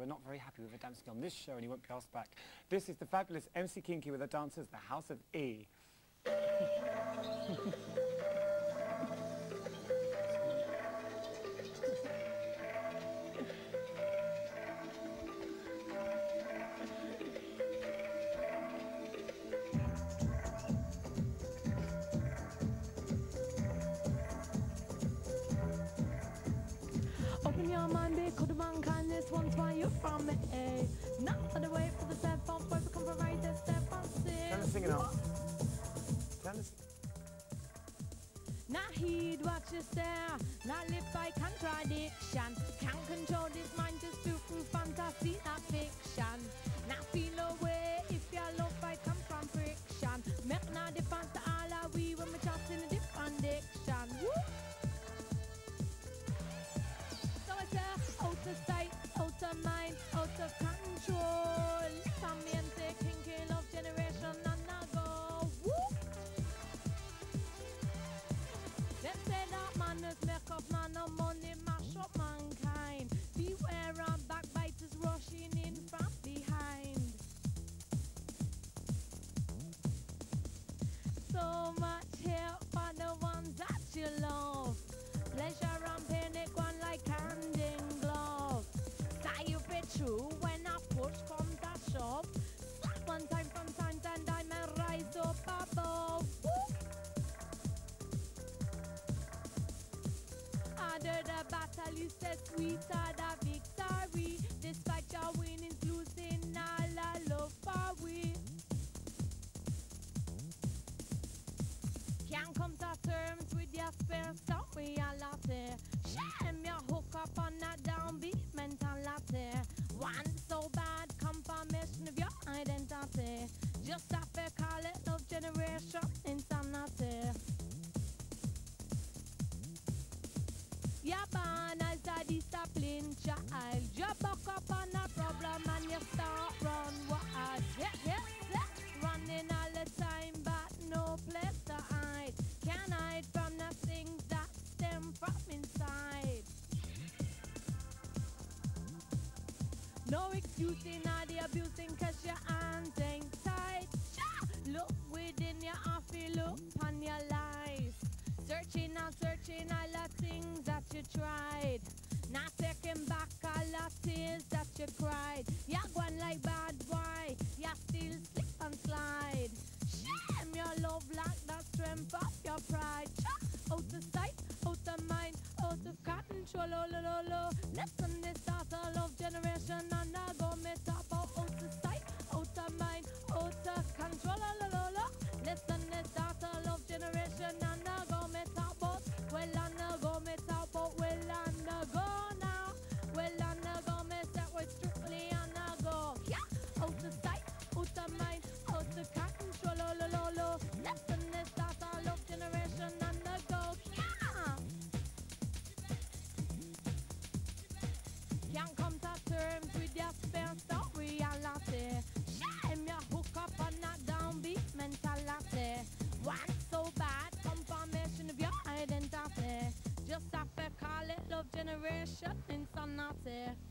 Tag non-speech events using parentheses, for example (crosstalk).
We're not very happy with her dancing on this show and he won't be asked back. This is the fabulous MC Kinky with the dancers, the House of E. (laughs) Open your mind, be could man kindness once while you're from me. Not on the way for the step on, boy, from right there, step on Turn the singing up. Turn the Not heed what you stare, not live by contradiction. Out of mind, out of control. Generation, and say that money, mash up mankind. Beware rushing in from behind. So much here for the ones that you love. The battle, you said sweeter the victory. Despite your winnings, losing born as a disciplined child. You buck up on a problem and you start run wild. Yeah, yeah, yeah. Running all the time, but no place to hide. Can't hide from the things that stem from inside. No excusing all the abusing cause your hands ain't tight. Look within your off, look on your life. Searching and searching all tried. Not taking back all the tears that you cried. You're going like bad boy, you still slip and slide. Shame your love like the strength of your pride. Sha! Out of sight, out of mind, out of control. Oh, lo, lo, lo. Listen, this daughter love Can't come to terms with your spare stuff reality. Shame your hook up on that downbeat mentality. One so bad, confirmation of your identity. Just to call it love generation insanity.